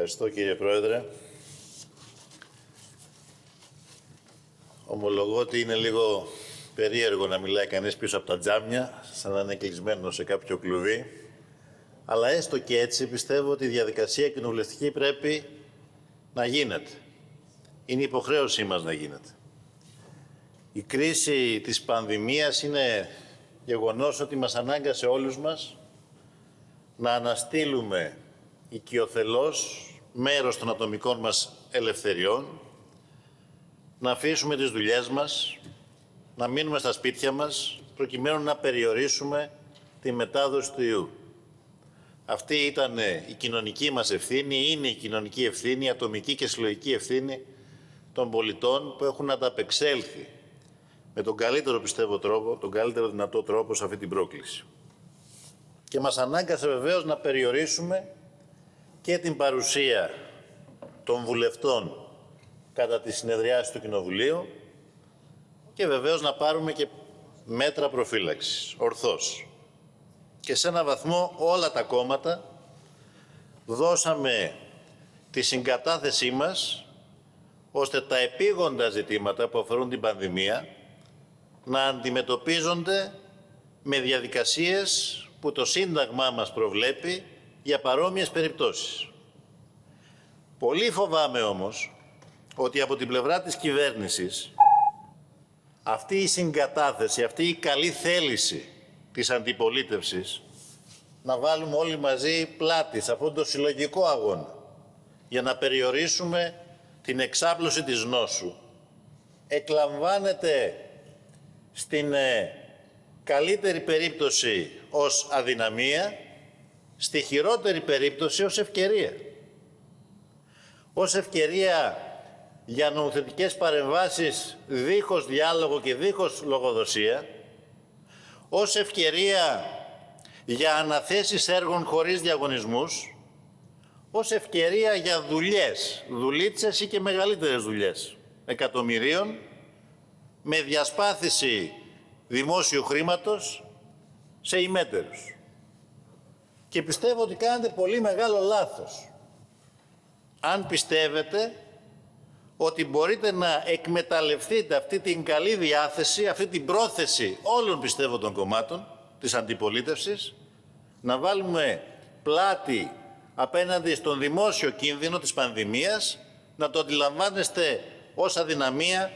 Ευχαριστώ κύριε Πρόεδρε. Ομολογώ ότι είναι λίγο περίεργο να μιλάει κανείς πίσω από τα τζάμια, σαν να είναι κλεισμένος σε κάποιο κλουβί. Αλλά έστω και έτσι πιστεύω ότι η διαδικασία κοινοβουλευτική πρέπει να γίνεται. Είναι υποχρέωσή μας να γίνεται. Η κρίση της πανδημίας είναι γεγονός ότι μας ανάγκασε όλους μας να αναστείλουμε οικειοθελώς μέρος των ατομικών μας ελευθεριών, να αφήσουμε τις δουλειές μας, να μείνουμε στα σπίτια μας, προκειμένου να περιορίσουμε τη μετάδοση του ιού. Αυτή ήταν η κοινωνική μας ευθύνη, είναι η κοινωνική ευθύνη, η ατομική και συλλογική ευθύνη των πολιτών που έχουν ανταπεξέλθει με τον καλύτερο πιστεύω τρόπο, τον καλύτερο δυνατό τρόπο σε αυτή την πρόκληση. Και μας ανάγκασε βεβαίως να περιορίσουμε και την παρουσία των βουλευτών κατά τη συνεδριάση του Κοινοβουλίου και βεβαίως να πάρουμε και μέτρα προφύλαξης, ορθώς. Και σε ένα βαθμό όλα τα κόμματα δώσαμε τη συγκατάθεσή μας ώστε τα επίγοντα ζητήματα που αφορούν την πανδημία να αντιμετωπίζονται με διαδικασίες που το Σύνταγμά μας προβλέπει για παρόμοιες περιπτώσεις. Πολύ φοβάμαι όμως ότι από την πλευρά της κυβέρνησης αυτή η συγκατάθεση, αυτή η καλή θέληση της αντιπολίτευσης να βάλουμε όλοι μαζί πλάτη σε αυτόν τον συλλογικό αγώνα για να περιορίσουμε την εξάπλωση της νόσου εκλαμβάνεται στην ε, καλύτερη περίπτωση ως αδυναμία, στη χειρότερη περίπτωση ως ευκαιρία. Ως ευκαιρία για νομοθετικές παρεμβάσεις δίχως διάλογο και δίχως λογοδοσία, ως ευκαιρία για αναθέσεις έργων χωρίς διαγωνισμούς, ως ευκαιρία για δουλειές, δουλίτσες ή και μεγαλύτερες δουλειές εκατομμυρίων, με διασπάθηση δημόσιου χρήματος σε ημέτερους. Και πιστεύω ότι κάνετε πολύ μεγάλο λάθος. Αν πιστεύετε ότι μπορείτε να εκμεταλλευτείτε αυτή την καλή διάθεση, αυτή την πρόθεση όλων πιστεύω των κομμάτων της αντιπολίτευσης, να βάλουμε πλάτη απέναντι στον δημόσιο κίνδυνο της πανδημίας, να το αντιλαμβάνεστε ως αδυναμία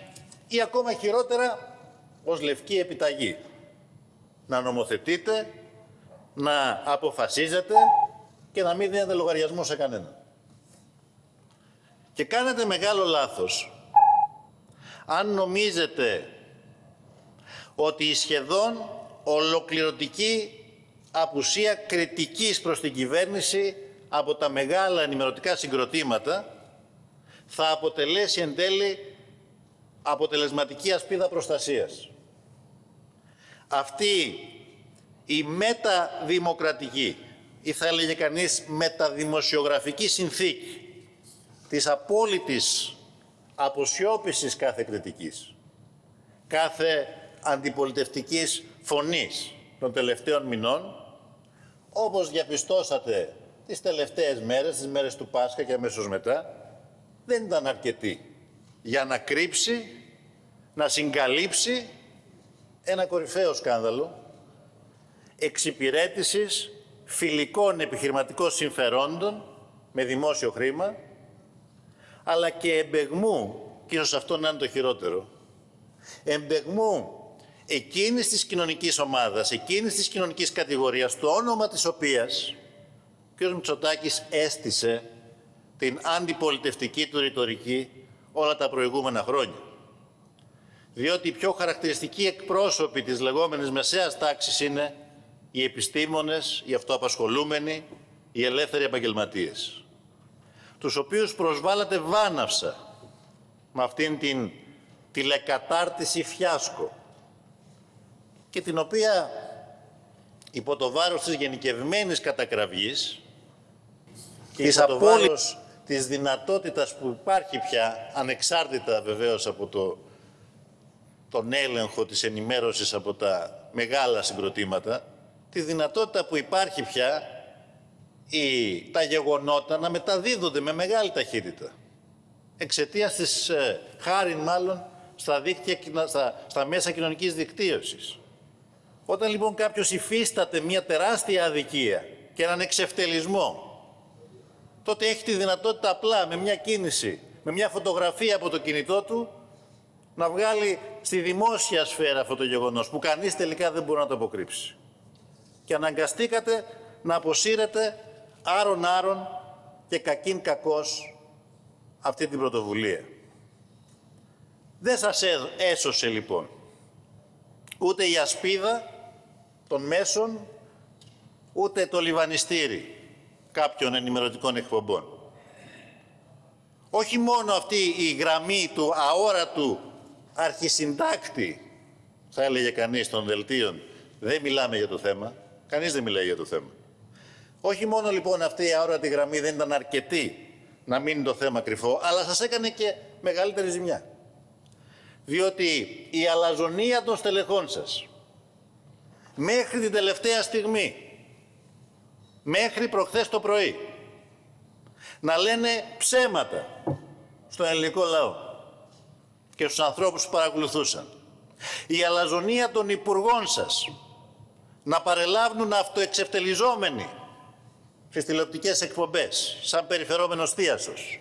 ή ακόμα χειρότερα ως λευκή επιταγή. Να νομοθετείτε, να αποφασίζετε και να μην δίνετε λογαριασμό σε κανέναν. Και κάνετε μεγάλο λάθος αν νομίζετε ότι η σχεδόν ολοκληρωτική απουσία κριτικής προς την κυβέρνηση από τα μεγάλα ενημερωτικά συγκροτήματα θα αποτελέσει εν τέλει αποτελεσματική ασπίδα προστασίας. Αυτή η μεταδημοκρατική ή θα έλεγε κανείς μεταδημοσιογραφική συνθήκη της απόλυτης αποσιώπησης κάθε κριτικής, κάθε αντιπολιτευτικής φωνής των τελευταίων μηνών, όπως διαπιστώσατε τις τελευταίες μέρες, τις μέρες του Πάσχα και αμέσως μετά, δεν ήταν αρκετή για να κρύψει, να συγκαλύψει ένα κορυφαίο σκάνδαλο εξυπηρέτησης φιλικών επιχειρηματικών συμφερόντων με δημόσιο χρήμα, αλλά και εμπεγμού, και ίσως αυτό να είναι το χειρότερο, εμπεγμού εκείνης της κοινωνικής ομάδας, εκείνης της κοινωνικής κατηγορίας, το όνομα της οποίας ο κ. Μητσοτάκης έστησε την αντιπολιτευτική του ρητορική όλα τα προηγούμενα χρόνια. Διότι οι πιο χαρακτηριστικοί εκπρόσωποι της λεγόμενης μεσαίας τάξης είναι οι επιστήμονες, οι αυτοαπασχολούμενοι, οι ελεύθεροι επαγγελματίες, τους οποίους προσβάλλατε βάναυσα με αυτήν την τηλεκατάρτιση φιάσκο και την οποία υπό το βάρος της γενικευμένης κατακραυγής και υπό το βάρος της δυνατότητας που υπάρχει πια, ανεξάρτητα βεβαίως από το, τον έλεγχο της ενημέρωσης από τα μεγάλα συγκροτήματα, τη δυνατότητα που υπάρχει πια η, τα γεγονότα να μεταδίδονται με μεγάλη ταχύτητα. Εξαιτίας της ε, χάρη μάλλον στα, δίκτυα, στα, στα μέσα κοινωνικής δικτύωσης. Όταν λοιπόν κάποιος υφίσταται μια τεράστια αδικία και έναν εξευτελισμό, τότε έχει τη δυνατότητα απλά με μια κίνηση, με μια φωτογραφία από το κινητό του, να βγάλει στη δημόσια σφαίρα αυτό το γεγονός, που κανείς τελικά δεν μπορεί να το αποκρύψει. Και αναγκαστήκατε να αποσύρετε άρον-άρον και κακήν κακός αυτή την πρωτοβουλία. Δεν σας έσωσε λοιπόν ούτε η ασπίδα των μέσων, ούτε το λιβανιστήρι κάποιων ενημερωτικών εκπομπών. Όχι μόνο αυτή η γραμμή του αόρατου αρχισυντάκτη, θα έλεγε κανείς των δελτίων, δεν μιλάμε για το θέμα, κανείς δεν μιλάει για το θέμα. Όχι μόνο λοιπόν αυτή η αόρατη γραμμή δεν ήταν αρκετή να μείνει το θέμα κρυφό, αλλά σας έκανε και μεγαλύτερη ζημιά. Διότι η αλαζονία των στελεχών σας μέχρι την τελευταία στιγμή, μέχρι προχθές το πρωί, να λένε ψέματα στον ελληνικό λαό και στους ανθρώπους που παρακολουθούσαν. Η αλαζονία των υπουργών σας να παρελάβουν αυτοεξευτελιζόμενοι στις τηλεοπτικές εκπομπές, σαν περιφερόμενος θείασος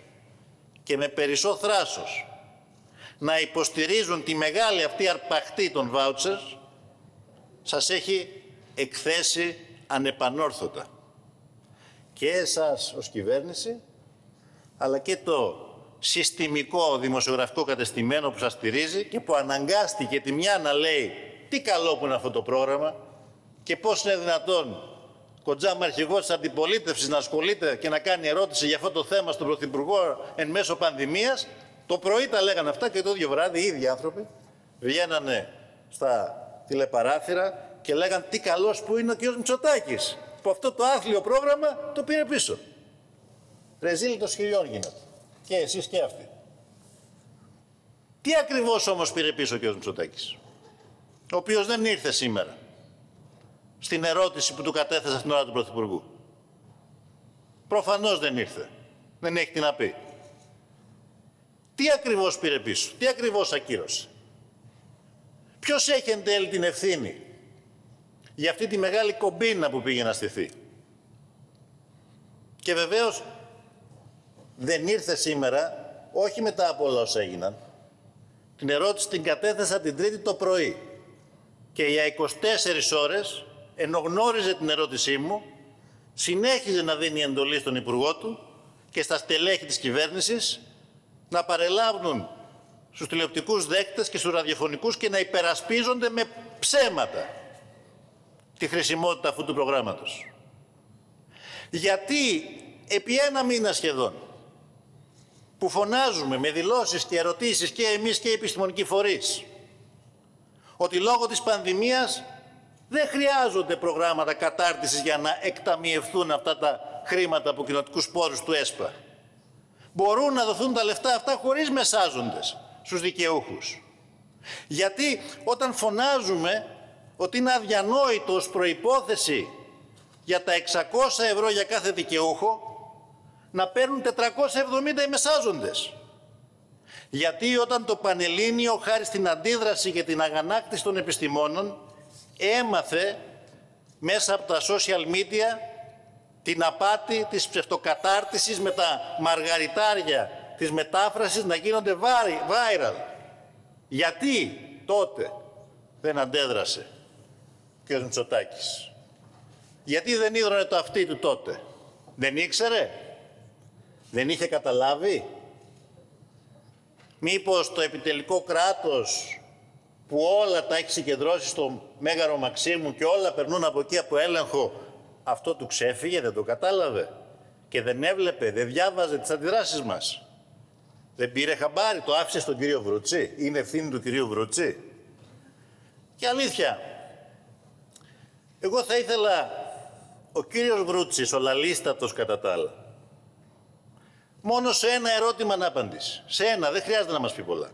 και με περισσό θράσος να υποστηρίζουν τη μεγάλη αυτή αρπαχτή των βάουτσερς, σας έχει εκθέσει ανεπανόρθωτα. Και εσάς ως κυβέρνηση, αλλά και το συστημικό δημοσιογραφικό κατεστημένο που σας στηρίζει και που αναγκάστηκε τη μια να λέει τι καλό που είναι αυτό το πρόγραμμα και πώς είναι δυνατόν κοντζάμα αρχηγός της αντιπολίτευσης να ασχολείται και να κάνει ερώτηση για αυτό το θέμα στον Πρωθυπουργό εν μέσω πανδημίας. Το πρωί τα λέγανε αυτά και το ίδιο βράδυ οι ίδιοι άνθρωποι βγαίνανε στα τηλεπαράθυρα και λέγανε τι καλός που είναι ο κ. Μητσοτάκης που αυτό το άθλιο πρόγραμμα το πήρε πίσω. Ρεζίλη το σχηλιών γίνεται. Και εσείς και αυτοί. Τι ακριβώς όμως πήρε πίσω ο κ. Μητσοτάκης, ο οποίος δεν ήρθε σήμερα στην ερώτηση που του κατέθεσα στην ώρα του Πρωθυπουργού. Προφανώς δεν ήρθε. Δεν έχει τι να πει. Τι ακριβώς πήρε πίσω, τι ακριβώς ακύρωσε. Ποιος έχει εν τέλει την ευθύνη για αυτή τη μεγάλη κομπίνα που πήγε να στηθεί. Και βεβαίως δεν ήρθε σήμερα, όχι μετά από όλα όσα έγιναν. Την ερώτηση την κατέθεσα την Τρίτη το πρωί. Και για 24 ώρες, ενώ γνώριζε την ερώτησή μου, συνέχιζε να δίνει εντολή στον Υπουργό του και στα στελέχη της κυβέρνησης να παρελάβουν στους τηλεοπτικούς δέκτες και στους ραδιοφωνικούς και να υπερασπίζονται με ψέματα τη χρησιμότητα αυτού του προγράμματος. Γιατί επί ένα μήνα σχεδόν που φωνάζουμε με δηλώσεις και ερωτήσεις και εμείς και οι επιστημονικοί φορείς ότι λόγω της πανδημίας δεν χρειάζονται προγράμματα κατάρτισης για να εκταμιευθούν αυτά τα χρήματα από κοινοτικούς πόρους του ΕΣΠΑ. Μπορούν να δοθούν τα λεφτά αυτά χωρίς μεσάζοντες στους δικαιούχους. Γιατί όταν φωνάζουμε ότι είναι αδιανόητο ως προϋπόθεση για τα 600 ευρώ για κάθε δικαιούχο να παίρνουν 470 οι μεσάζοντες. Γιατί όταν το Πανελλήνιο χάρη στην αντίδραση και την αγανάκτηση των επιστημόνων έμαθε μέσα από τα social media την απάτη της ψευτοκατάρτισης με τα μαργαριτάρια της μετάφρασης να γίνονται viral. Γιατί τότε δεν αντέδρασε ο κ. Μητσοτάκης. Γιατί δεν ίδρωνε το αυτί του τότε. Δεν ήξερε. Δεν είχε καταλάβει. Μήπως το επιτελικό κράτος που όλα τα έχεις συγκεντρώσει στο Μέγαρο Μαξίμου και όλα περνούν από εκεί από έλεγχο, αυτό του ξέφυγε, δεν το κατάλαβε. Και δεν έβλεπε, δεν διάβαζε τις αντιδράσεις μας. Δεν πήρε χαμπάρι, το άφησε στον κύριο Βρουτσί. Είναι ευθύνη του κυρίου Βρουτσί. Και αλήθεια, εγώ θα ήθελα ο κύριος Βρούτσης, ο λαλίστατος κατά τα άλλα, μόνο σε ένα ερώτημα να απαντήσει. Σε ένα, δεν χρειάζεται να μας πει πολλά.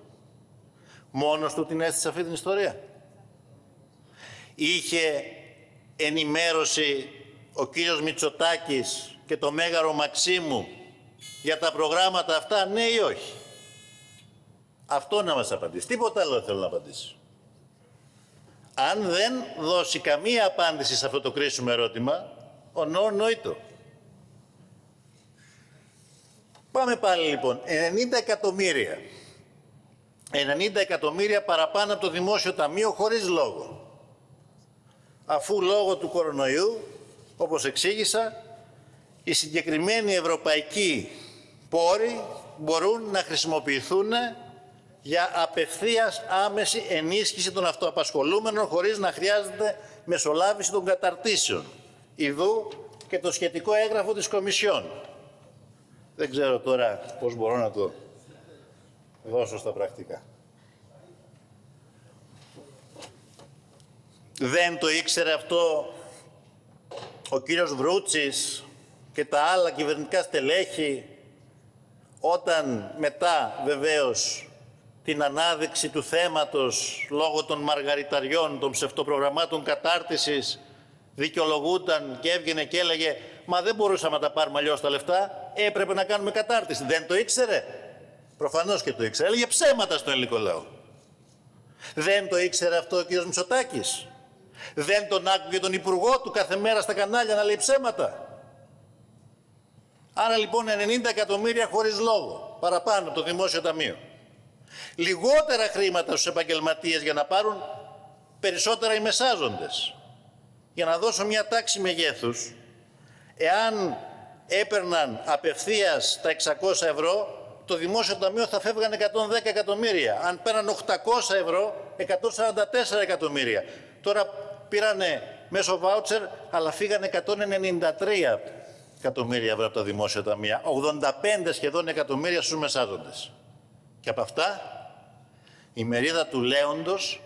Μόνος του την αίσθησε αυτή την ιστορία. Είχε ενημέρωση ο κύριος Μητσοτάκης και το Μέγαρο Μαξίμου για τα προγράμματα αυτά, ναι ή όχι. Αυτό να μας απαντήσει. Τίποτα άλλο δεν θέλω να απαντήσει. Αν δεν δώσει καμία απάντηση σε αυτό το κρίσιμο ερώτημα, ο νοήτο. Πάμε πάλι λοιπόν. 90 εκατομμύρια. 90 εκατομμύρια παραπάνω από το Δημόσιο Ταμείο χωρίς λόγο. Αφού λόγω του κορονοϊού, όπως εξήγησα, οι συγκεκριμένοι ευρωπαϊκοί πόροι μπορούν να χρησιμοποιηθούν για απευθείας άμεση ενίσχυση των αυτοαπασχολούμενων χωρίς να χρειάζεται μεσολάβηση των καταρτήσεων. Ιδού και το σχετικό έγγραφο της Κομισιόν. Δεν ξέρω τώρα πώς μπορώ να το δώσω στα πρακτικά. Δεν το ήξερε αυτό ο κύριος Βρούτσης και τα άλλα κυβερνητικά στελέχη όταν μετά βεβαίως την ανάδειξη του θέματος λόγω των μαργαριταριών, των ψευτοπρογραμμάτων κατάρτισης δικαιολογούταν και έβγαινε και έλεγε «Μα δεν μπορούσαμε να τα πάρουμε αλλιώς τα λεφτά, έπρεπε να κάνουμε κατάρτιση». Δεν το ήξερε. Προφανώς και το ήξερε. Έλεγε ψέματα στον ελληνικό λαό. Δεν το ήξερε αυτό ο κ. Μητσοτάκης. Δεν τον άκουγε τον Υπουργό του κάθε μέρα στα κανάλια να λέει ψέματα. Άρα λοιπόν 90 εκατομμύρια χωρίς λόγο παραπάνω το Δημόσιο Ταμείο. Λιγότερα χρήματα στους επαγγελματίες για να πάρουν περισσότερα οι μεσάζοντες. Για να δώσω μια τάξη μεγέθους, εάν έπαιρναν απευθείας τα 600 ευρώ, το Δημόσιο Ταμείο θα φεύγαν 110 εκατομμύρια. Αν πέραν 800 ευρώ, 144 εκατομμύρια. Τώρα πήρανε μέσω βάουτσερ, αλλά φύγανε 193 εκατομμύρια ευρώ από τα δημόσια ταμεία, 85 σχεδόν εκατομμύρια στους μεσάζοντες. Και από αυτά η μερίδα του Λέοντος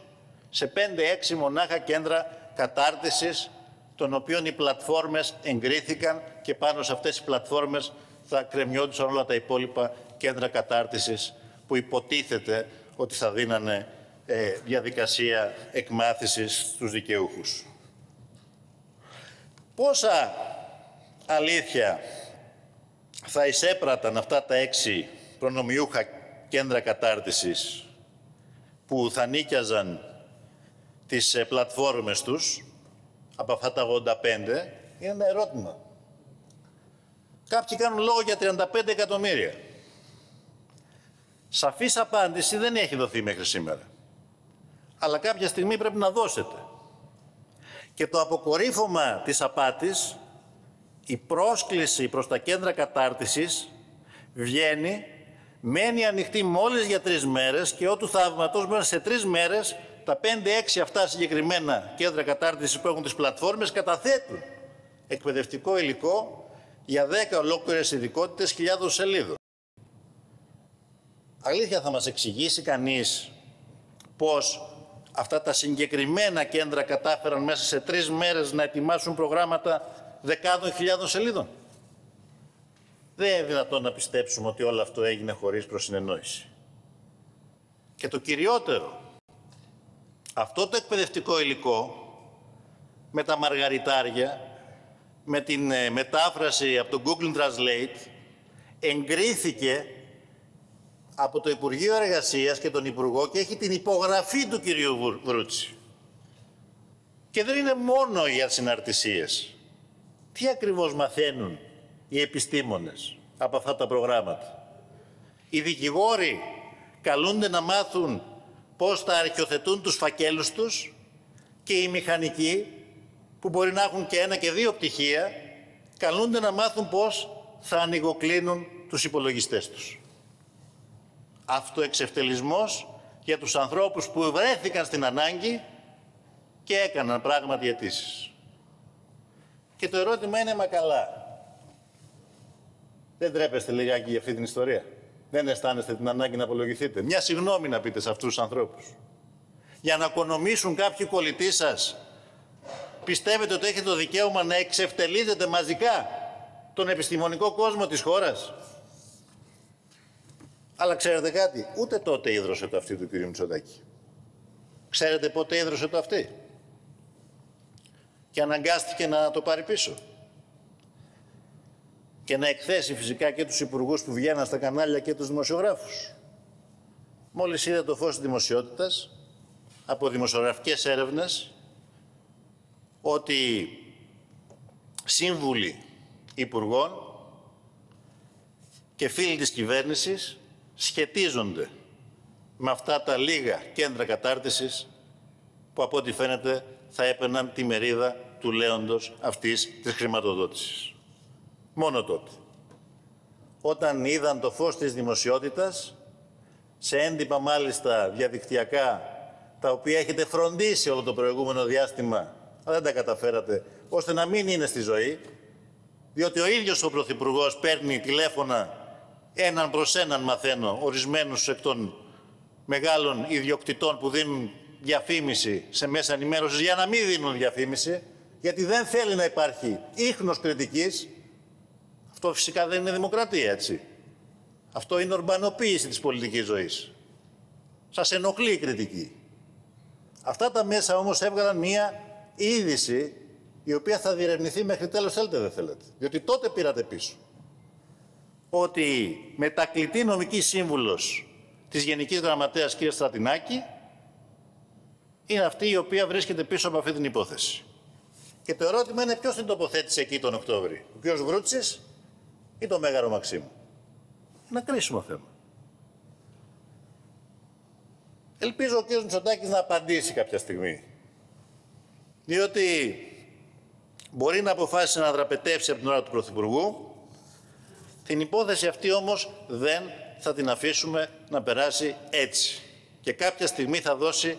σε 5-6 μονάχα κέντρα κατάρτισης των οποίων οι πλατφόρμες εγκρίθηκαν και πάνω σε αυτές τις πλατφόρμες θα κρεμιόντουσαν όλα τα υπόλοιπα κέντρα κατάρτισης που υποτίθεται ότι θα δίνανε ε, διαδικασία εκμάθησης στους δικαιούχους. Πόσα αλήθεια θα εισέπραταν αυτά τα έξι προνομιούχα κέντρα κατάρτισης που θα νίκιαζαν τις ε, πλατφόρμες τους από αυτά τα 85 είναι ένα ερώτημα. Κάποιοι κάνουν λόγο για 35 εκατομμύρια. Σαφής απάντηση δεν έχει δοθεί μέχρι σήμερα. Αλλά κάποια στιγμή πρέπει να δώσετε. Και το αποκορύφωμα της απάτης η πρόσκληση προς τα κέντρα κατάρτισης βγαίνει, μένει ανοιχτή μόλις για τρεις μέρες και ότου θαύματος μέσα σε τρεις μέρες τα 5-6 αυτά συγκεκριμένα κέντρα κατάρτισης που έχουν τις πλατφόρμες καταθέτουν εκπαιδευτικό υλικό για 10 ολόκληρες ειδικότητες χιλιάδων σελίδων. Αλήθεια θα μας εξηγήσει κανείς πώς αυτά τα συγκεκριμένα κέντρα κατάφεραν μέσα σε τρεις μέρες να ετοιμάσουν προγράμματα δεκάδων χιλιάδων σελίδων. Δεν είναι δυνατόν να πιστέψουμε ότι όλο αυτό έγινε χωρίς προσυνεννόηση. Και το κυριότερο, αυτό το εκπαιδευτικό υλικό με τα μαργαριτάρια, με την ε, μετάφραση από το Google Translate, εγκρίθηκε από το Υπουργείο Εργασίας και τον Υπουργό και έχει την υπογραφή του κυρίου Βρούτσι. Και δεν είναι μόνο οι ασυναρτησίες. Τι ακριβώς μαθαίνουν οι επιστήμονες από αυτά τα προγράμματα; Οι δικηγόροι καλούνται να μάθουν πώς θα αρχιοθετούν τους φακέλους τους και οι μηχανικοί που μπορεί να έχουν και ένα και δύο πτυχία καλούνται να μάθουν πώς θα ανοιγοκλίνουν τους υπολογιστές τους. Αυτοεξευτελισμός για τους ανθρώπους που βρέθηκαν στην ανάγκη και έκαναν πράγματι αιτήσεις. Και το ερώτημα είναι, μα καλά. Δεν τρέπεστε λιγάκι για αυτή την ιστορία; Δεν αισθάνεστε την ανάγκη να απολογηθείτε; Μια συγγνώμη να πείτε σε αυτούς τους ανθρώπους. Για να οικονομήσουν κάποιοι κολλητοί σας, πιστεύετε ότι έχετε το δικαίωμα να εξευτελίζετε μαζικά τον επιστημονικό κόσμο της χώρας; Αλλά ξέρετε κάτι, ούτε τότε ίδρωσε το αυτή του κ. Μητσοτάκη. Ξέρετε πότε ίδρωσε το αυτή; Και αναγκάστηκε να το πάρει πίσω. και να εκθέσει φυσικά και τους υπουργούς που βγαίναν στα κανάλια και τους δημοσιογράφους. Μόλις είδε το φως της δημοσιότητας, από δημοσιογραφικές έρευνες, ότι σύμβουλοι υπουργών και φίλοι της κυβέρνησης σχετίζονται με αυτά τα λίγα κέντρα κατάρτισης που από ό,τι φαίνεται θα έπαιρναν τη μερίδα του λέοντος αυτής της χρηματοδότησης. Μόνο τότε. Όταν είδαν το φως της δημοσιότητας, σε έντυπα μάλιστα διαδικτυακά, τα οποία έχετε φροντίσει όλο το προηγούμενο διάστημα, αλλά δεν τα καταφέρατε, ώστε να μην είναι στη ζωή, διότι ο ίδιος ο Πρωθυπουργός παίρνει τηλέφωνα έναν προς έναν μαθαίνω, ορισμένους εκ των μεγάλων ιδιοκτητών που δίνουν διαφήμιση σε μέσα ενημέρωσης για να μην δίνουν διαφήμιση, γιατί δεν θέλει να υπάρχει ίχνος κριτικής. Αυτό φυσικά δεν είναι δημοκρατία, έτσι. Αυτό είναι ορμπανοποίηση της πολιτικής ζωής. Σας ενοχλεί η κριτική. Αυτά τα μέσα όμως έβγαλαν μία είδηση η οποία θα διερευνηθεί μέχρι τέλος θέλετε δεν θέλετε. Διότι τότε πήρατε πίσω. Ότι μετακλητή νομικής σύμβουλος της Γενικής Γραμματέας κ. Στρατινάκη είναι αυτή η οποία βρίσκεται πίσω από αυτή την υπόθεση. Και το ερώτημα είναι ποιος την τοποθέτησε εκεί τον Οκτώβρη. Ο κ. Βρούτσης ή το Μέγαρο Μαξίμου. Ένα κρίσιμο θέμα. Ελπίζω ο κ. Μητσοτάκης να απαντήσει κάποια στιγμή. Διότι μπορεί να αποφάσισε να δραπετεύσει από την ώρα του Πρωθυπουργού. Την υπόθεση αυτή όμως δεν θα την αφήσουμε να περάσει έτσι. Και κάποια στιγμή θα δώσει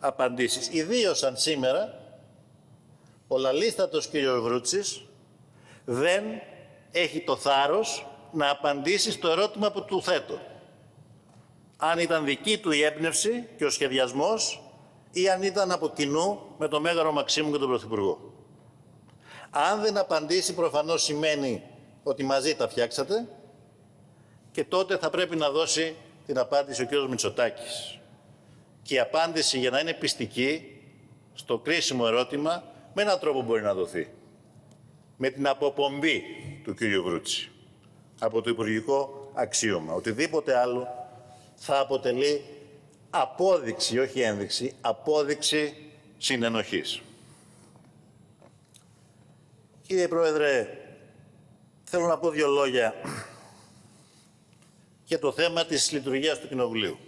απαντήσεις. Ιδίως αν σήμερα ο λαλίστατος κύριος Βρούτσης δεν έχει το θάρρος να απαντήσει στο ερώτημα που του θέτω. Αν ήταν δική του η έμπνευση και ο σχεδιασμός ή αν ήταν από κοινού με τον Μέγαρο Μαξίμου και τον Πρωθυπουργό. Αν δεν απαντήσει προφανώς σημαίνει ότι μαζί τα φτιάξατε και τότε θα πρέπει να δώσει την απάντηση ο κύριος Μητσοτάκης. Και η απάντηση για να είναι πιστική στο κρίσιμο ερώτημα με έναν τρόπο μπορεί να δοθεί. Με την αποπομπή του κύριου Βρούτση από το Υπουργικό Αξίωμα. Οτιδήποτε άλλο θα αποτελεί απόδειξη, όχι ένδειξη, απόδειξη συνενοχής. Κύριε Πρόεδρε, θέλω να πω δύο λόγια για το θέμα της λειτουργίας του Κοινοβουλίου.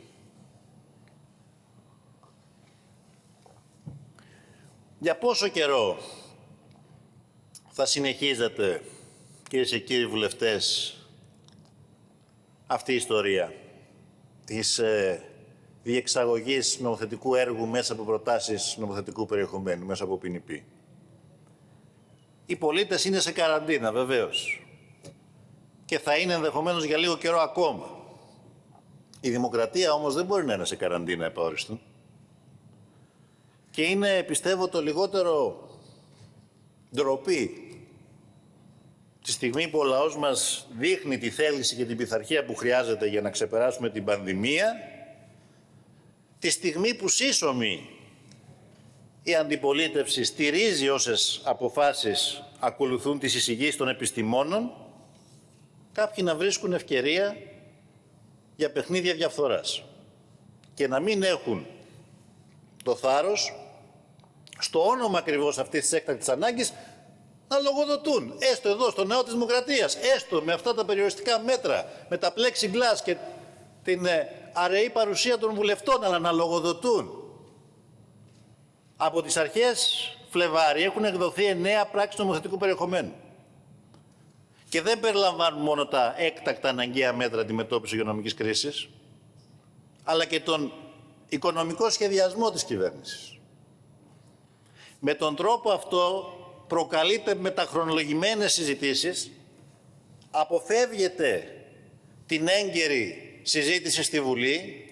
Για πόσο καιρό θα συνεχίζεται, κύριε και κύριοι βουλευτές, αυτή η ιστορία της ε, διεξαγωγής νομοθετικού έργου μέσα από προτάσεις νομοθετικού περιεχομένου, μέσα από ποινική. Οι πολίτες είναι σε καραντίνα, βεβαίως και θα είναι ενδεχομένως για λίγο καιρό ακόμα. Η δημοκρατία όμως δεν μπορεί να είναι σε καραντίνα επαόριστον. Και είναι, πιστεύω, το λιγότερο ντροπή τη στιγμή που ο λαός μας δείχνει τη θέληση και την πειθαρχία που χρειάζεται για να ξεπεράσουμε την πανδημία, τη στιγμή που σύσσωμη η αντιπολίτευση στηρίζει όσες αποφάσεις ακολουθούν τις εισηγήσεις των επιστημόνων, κάποιοι να βρίσκουν ευκαιρία για παιχνίδια διαφθοράς και να μην έχουν το θάρρος στο όνομα ακριβώς αυτής της έκτακτης ανάγκης να λογοδοτούν, έστω εδώ στο νέο της Δημοκρατίας, έστω με αυτά τα περιοριστικά μέτρα, με τα plexiglass και την ε, αραιή παρουσία των βουλευτών, αλλά να λογοδοτούν. Από τις αρχές Φλεβάρι έχουν εκδοθεί εννέα πράξεις νομοθετικού περιεχομένου και δεν περιλαμβάνουν μόνο τα έκτακτα αναγκαία μέτρα αντιμετώπισης υγειονομικής κρίσης, αλλά και τον οικονομικό σχεδιασμό της κυβέρνησης. Με τον τρόπο αυτό προκαλείται με τα χρονολογημένες συζητήσεις, αποφεύγεται την έγκαιρη συζήτηση στη Βουλή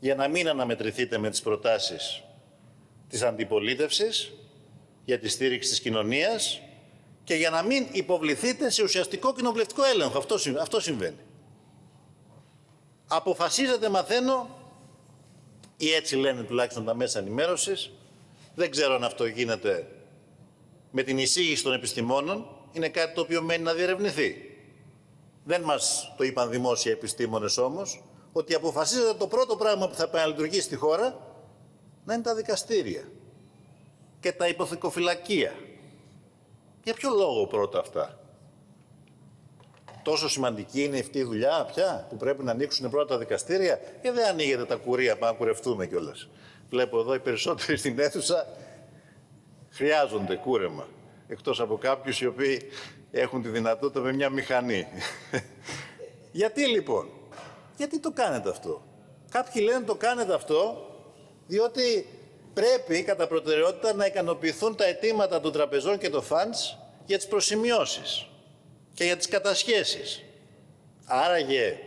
για να μην αναμετρηθείτε με τις προτάσεις της αντιπολίτευσης για τη στήριξη της κοινωνίας και για να μην υποβληθείτε σε ουσιαστικό κοινοβουλευτικό έλεγχο. Αυτό, αυτό συμβαίνει. Αποφασίζετε, μαθαίνω, ή έτσι λένε τουλάχιστον τα μέσα ενημέρωσης. δεν ξέρω αν αυτό γίνεται με την εισήγηση των επιστημόνων, είναι κάτι το οποίο μένει να διερευνηθεί. Δεν μας το είπαν δημόσια επιστήμονες όμως, ότι αποφασίζεται το πρώτο πράγμα που θα επαναλειτουργήσει στη χώρα να είναι τα δικαστήρια και τα υποθηκοφυλακία. Για ποιο λόγο πρώτα αυτά; Τόσο σημαντική είναι αυτή η δουλειά πια που πρέπει να ανοίξουν πρώτα τα δικαστήρια και δεν ανοίγεται τα κουρία para να κουρευτούμε κιόλας; Βλέπω εδώ οι περισσότεροι στην αίθουσα χρειάζονται κούρεμα. Εκτός από κάποιους οι οποίοι έχουν τη δυνατότητα με μια μηχανή. Γιατί λοιπόν, γιατί το κάνετε αυτό; Κάποιοι λένε το κάνετε αυτό διότι πρέπει κατά προτεραιότητα να ικανοποιηθούν τα αιτήματα των τραπεζών και των φαντς για τις προσημειώσεις και για τις κατασχέσεις. Άραγε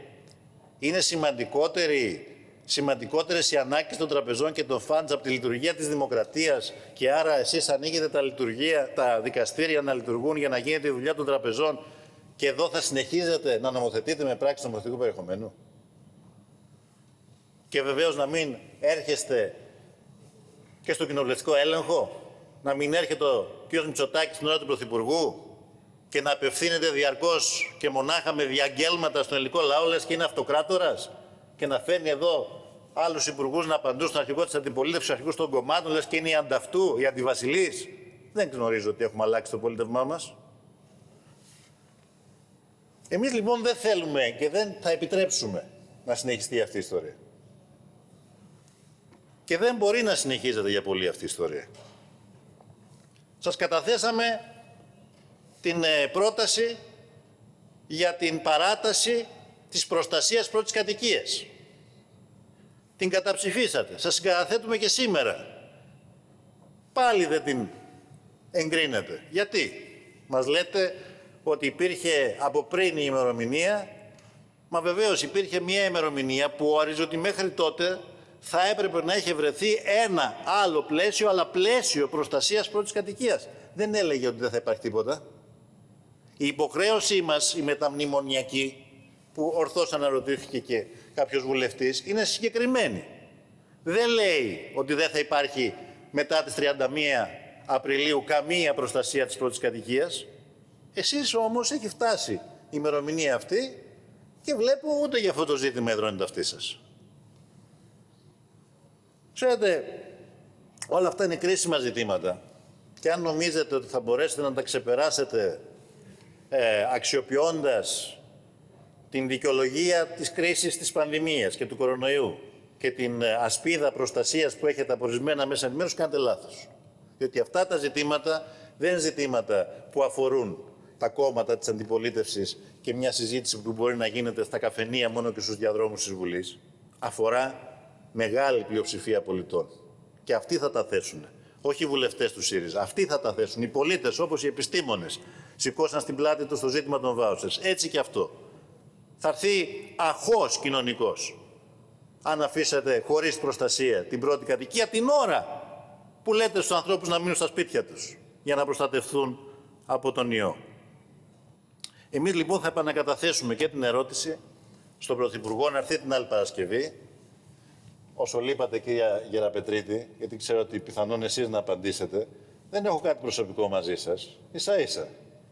είναι σημαντικότερη σημαντικότερες οι ανάγκες των τραπεζών και των φαντς από τη λειτουργία της δημοκρατίας και άρα εσείς ανοίγετε τα, λειτουργία, τα δικαστήρια να λειτουργούν για να γίνεται η δουλειά των τραπεζών και εδώ θα συνεχίζετε να νομοθετείτε με πράξη νομοθετικού περιεχομένου. Και βεβαίως να μην έρχεστε και στο κοινοβουλευτικό έλεγχο, να μην έρχεται ο κ. Μητσοτάκης στην ώρα του Πρωθυπουργού και να απευθύνεται διαρκώς και μονάχα με διαγγέλματα στον ελληνικό λαό, λες και είναι αυτοκράτορας και να φέρνει εδώ άλλους υπουργούς να απαντούν στον αρχηγό της αντιπολίτευσης, αρχηγού των κομμάτων, λες και είναι η ανταυτού, η αντιβασιλής. Δεν γνωρίζω ότι έχουμε αλλάξει το πολίτευμά μας. Εμείς λοιπόν δεν θέλουμε και δεν θα επιτρέψουμε να συνεχιστεί αυτή η ιστορία. Και δεν μπορεί να συνεχίζεται για πολύ αυτή η ιστορία. Σας καταθέσαμε την ε, πρόταση για την παράταση της προστασίας πρώτης κατοικίας. Την καταψηφίσατε. Σας συγκαταθέτουμε και σήμερα. Πάλι δεν την εγκρίνετε. Γιατί; Μας λέτε ότι υπήρχε από πριν η ημερομηνία, μα βεβαίως υπήρχε μια ημερομηνία που όριζε ότι μέχρι τότε θα έπρεπε να έχει βρεθεί ένα άλλο πλαίσιο, αλλά πλαίσιο προστασίας πρώτης κατοικίας. Δεν έλεγε ότι δεν θα υπάρχει τίποτα. Η υποχρέωσή μας, η μεταμνημονιακή, που ορθώς αναρωτήθηκε και κάποιος βουλευτής, είναι συγκεκριμένη. Δεν λέει ότι δεν θα υπάρχει μετά τις 31 Απριλίου καμία προστασία της πρώτης κατοικίας. Εσείς όμως έχει φτάσει η ημερομηνία αυτή και βλέπω ούτε για αυτό το ζήτημα εδρώνεται αυτή σας. Ξέρετε, όλα αυτά είναι κρίσιμα ζητήματα και αν νομίζετε ότι θα μπορέσετε να τα ξεπεράσετε ε, αξιοποιώντας την δικαιολογία της κρίσης της πανδημίας και του κορονοϊού και την ε, ασπίδα προστασίας που έχετε απορισμένα μέσα ενημέρωση, κάνετε λάθος. Διότι αυτά τα ζητήματα δεν είναι ζητήματα που αφορούν τα κόμματα της αντιπολίτευσης και μια συζήτηση που μπορεί να γίνεται στα καφενεία μόνο και στους διαδρόμους της Βουλής. Αφορά μεγάλη πλειοψηφία πολιτών. Και αυτοί θα τα θέσουν. Όχι οι βουλευτές του ΣΥΡΙΖΑ. Αυτοί θα τα θέσουν. Οι πολίτες όπως οι επιστήμονες σηκώσαν στην πλάτη τους στο ζήτημα των βάουσες. Έτσι και αυτό θα έρθει αχώς κοινωνικός. Αν αφήσετε χωρίς προστασία την πρώτη κατοικία την ώρα που λέτε στους ανθρώπους να μείνουν στα σπίτια τους για να προστατευτούν από τον ιό. Εμείς λοιπόν θα επανακαταθέσουμε και την ερώτηση στον Πρωθυπουργό να έρθει την άλλη Παρασκευή όσο λείπατε κυρία Γεραπετρίτη, γιατί ξέρω ότι πιθανόν εσείς να απαντήσετε, δεν έχω κάτι προσωπικό μαζί σας. Ίσα ίσα.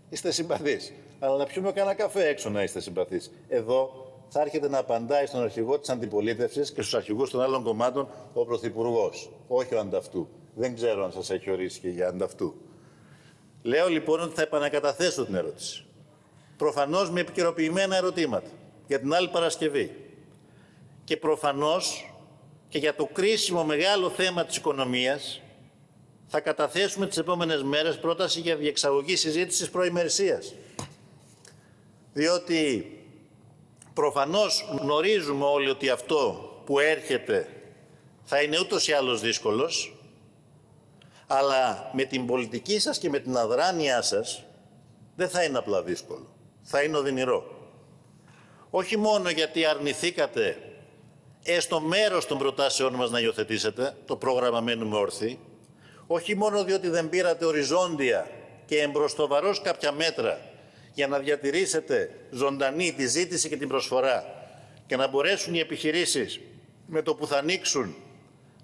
Είστε συμπαθείς αλλά να πιούμε κανένα καφέ έξω να είστε συμπαθείς. Εδώ θα έρχεται να απαντάει στον αρχηγό της αντιπολίτευσης και στους αρχηγούς των άλλων κομμάτων ο Πρωθυπουργός, όχι ο ανταυτού. Δεν ξέρω αν σας έχει ορίσει και για ανταυτού. Λέω λοιπόν ότι θα επανακαταθέσω την ερώτηση. Προφανώς με επικαιροποιημένα ερωτήματα για την άλλη Παρασκευή. Και προφανώς και για το κρίσιμο μεγάλο θέμα της οικονομίας θα καταθέσουμε τις επόμενες μέρες πρόταση για διεξαγωγή συζήτησης προημερησίας διότι προφανώς γνωρίζουμε όλοι ότι αυτό που έρχεται θα είναι ούτως ή άλλως δύσκολος, αλλά με την πολιτική σας και με την αδράνειά σας δεν θα είναι απλά δύσκολο. Θα είναι οδυνηρό. Όχι μόνο γιατί αρνηθήκατε έστω μέρος των προτάσεών μας να υιοθετήσετε, το πρόγραμμα μένουμε όρθιοι, όχι μόνο διότι δεν πήρατε οριζόντια και εμπροστοβαρός κάποια μέτρα για να διατηρήσετε ζωντανή τη ζήτηση και την προσφορά και να μπορέσουν οι επιχειρήσεις με το που θα ανοίξουν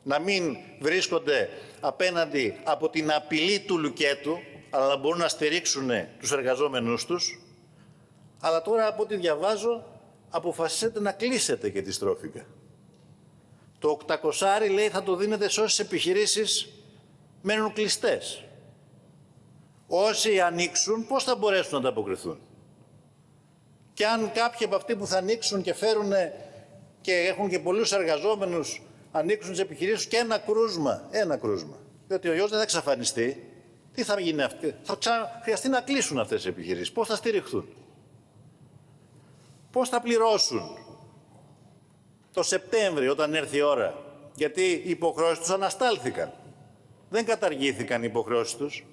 να μην βρίσκονται απέναντι από την απειλή του λουκέτου, αλλά να μπορούν να στηρίξουν τους εργαζόμενούς τους. Αλλά τώρα από ό,τι διαβάζω αποφασίσετε να κλείσετε και τη στρόφιγγα. Το 800 λέει θα το δίνετε σε όσες επιχειρήσεις μένουν κλειστές. Όσοι ανοίξουν πώς θα μπορέσουν να ανταποκριθούν; Και αν κάποιοι από αυτοί που θα ανοίξουν και φέρουν και έχουν και πολλούς εργαζόμενους ανοίξουν τις επιχειρήσεις και ένα κρούσμα, ένα κρούσμα. Διότι ο ιός δεν θα εξαφανιστεί. Τι θα γίνει αυτή, θα χρειαστεί να κλείσουν αυτές οι επιχειρήσεις. Πώς θα στηριχθούν; Πώς θα πληρώσουν; Το Σεπτέμβριο όταν έρθει η ώρα. Γιατί οι υποχρεώσεις τους αναστάλθηκαν. Δεν καταργήθηκαν οι υποχρεώσεις τους.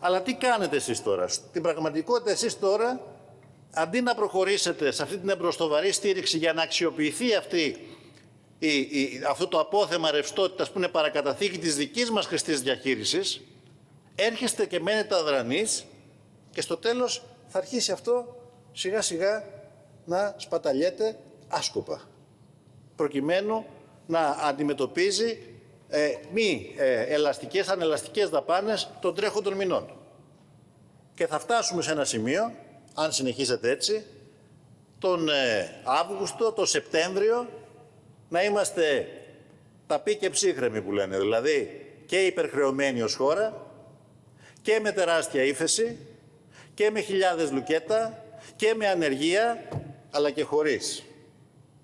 Αλλά τι κάνετε εσείς τώρα; Στην πραγματικότητα εσείς τώρα, αντί να προχωρήσετε σε αυτή την εμπροστοβαρή στήριξη για να αξιοποιηθεί αυτή, η, η, αυτό το απόθεμα ρευστότητας που είναι παρακαταθήκη της δικής μας χρηστής διαχείρισης, έρχεστε και μένετε αδρανείς και στο τέλος θα αρχίσει αυτό σιγά σιγά να σπαταλιέται άσκοπα προκειμένου να αντιμετωπίζει ε, μη ε, ελαστικές, ανελαστικές δαπάνες των τρέχοντων μηνών. Και θα φτάσουμε σε ένα σημείο, αν συνεχίσετε έτσι, τον ε, Αύγουστο, τον Σεπτέμβριο, να είμαστε ταπεί και ψύχρεμοι που λένε, δηλαδή και υπερχρεωμένοι ως χώρα και με τεράστια ύφεση και με χιλιάδες λουκέτα και με ανεργία, αλλά και χωρίς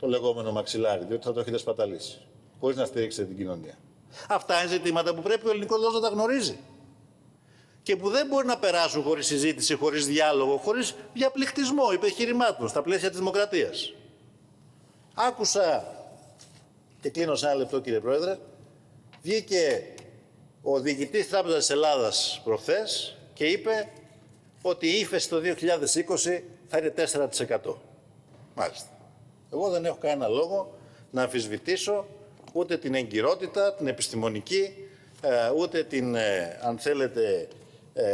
το λεγόμενο μαξιλάρι, διότι θα το έχετε σπαταλήσει, χωρίς να στηρίξετε την κοινωνία. Αυτά είναι ζητήματα που πρέπει ο ελληνικός λαός να τα γνωρίζει. Και που δεν μπορεί να περάσουν χωρίς συζήτηση, χωρίς διάλογο, χωρίς διαπληκτισμό επιχειρημάτων στα πλαίσια της δημοκρατίας. Άκουσα, και κλείνω σε ένα λεπτό κύριε Πρόεδρε, βγήκε ο διοικητής Τράπεζας της Ελλάδας προχθές και είπε ότι η ύφεση το 2020 θα είναι 4%. Μάλιστα. Εγώ δεν έχω κανένα λόγο να αμφισβητήσω ούτε την εγκυρότητα, την επιστημονική, ε, ούτε την, ε, αν θέλετε, ε,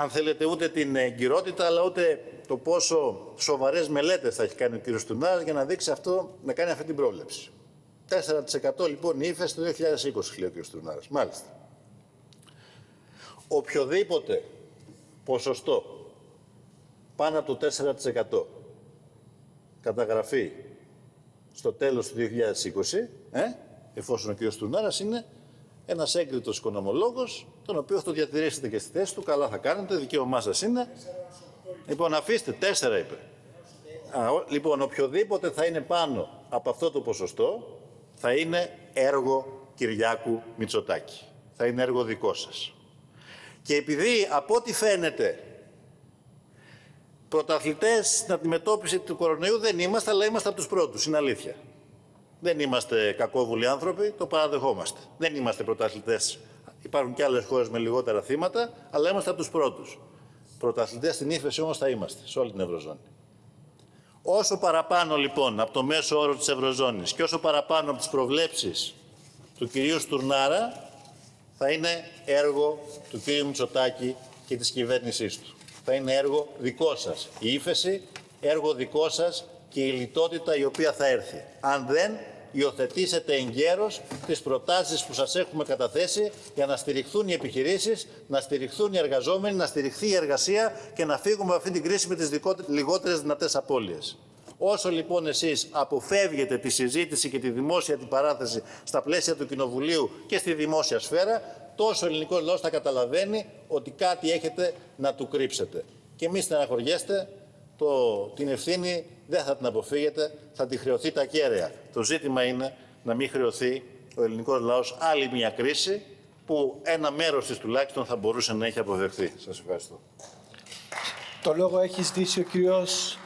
αν θέλετε, ούτε την εγκυρότητα, αλλά ούτε το πόσο σοβαρές μελέτες θα έχει κάνει ο κύριος Τουνάρας για να δείξει αυτό, να κάνει αυτή την πρόβλεψη. 4% λοιπόν η ύφεση το 2020, λέει ο κύριος Τουνάρας. Μάλιστα. Οποιοδήποτε ποσοστό πάνω από το 4% καταγραφεί στο τέλος του 2020, ε, εφόσον ο κ. Στουνάρας είναι ένας έγκριτος οικονομολόγος, τον οποίο θα το διατηρήσετε και στη θέση του, καλά θα κάνετε, δικαίωμά σας είναι. Λοιπόν, αφήστε, τέσσερα είπε. Α, λοιπόν, οποιοδήποτε θα είναι πάνω από αυτό το ποσοστό, θα είναι έργο Κυριάκου Μητσοτάκη. Θα είναι έργο δικό σας. Και επειδή από ό,τι φαίνεται Πρωταθλητές στην αντιμετώπιση του κορονοϊού δεν είμαστε, αλλά είμαστε από τους πρώτους. Είναι αλήθεια. Δεν είμαστε κακόβουλοι άνθρωποι, το παραδεχόμαστε. Δεν είμαστε πρωταθλητές. Υπάρχουν και άλλες χώρες με λιγότερα θύματα, αλλά είμαστε από τους πρώτους. Πρωταθλητές στην ύφεση όμως θα είμαστε σε όλη την Ευρωζώνη. Όσο παραπάνω λοιπόν από το μέσο όρο της Ευρωζώνης και όσο παραπάνω από τις προβλέψεις του κυρίου Στουρνάρα, θα είναι έργο του κυρίου Μητσοτάκη και της κυβέρνησής του θα είναι έργο δικό σας. Η ύφεση, έργο δικό σας και η λιτότητα η οποία θα έρθει. Αν δεν υιοθετήσετε εγκαίρως τις προτάσεις που σας έχουμε καταθέσει για να στηριχθούν οι επιχειρήσεις, να στηριχθούν οι εργαζόμενοι, να στηριχθεί η εργασία και να φύγουμε από αυτή την κρίση με τις λιγότερες δυνατές απώλειες. Όσο λοιπόν εσείς αποφεύγετε τη συζήτηση και τη δημόσια την παράθεση στα πλαίσια του Κοινοβουλίου και στη δημόσια σφαίρα, τόσο ο ελληνικό λαός θα καταλαβαίνει ότι κάτι έχετε να του κρύψετε. Και μη στεναχωριέστε, το, την ευθύνη δεν θα την αποφύγετε, θα τη χρεωθεί τα κέραια. Το ζήτημα είναι να μην χρεωθεί ο ελληνικός λαός άλλη μια κρίση που ένα μέρος της τουλάχιστον θα μπορούσε να έχει αποδεχθεί. Σας ευχαριστώ. Το λόγο έχει ζητήσει ο κύριος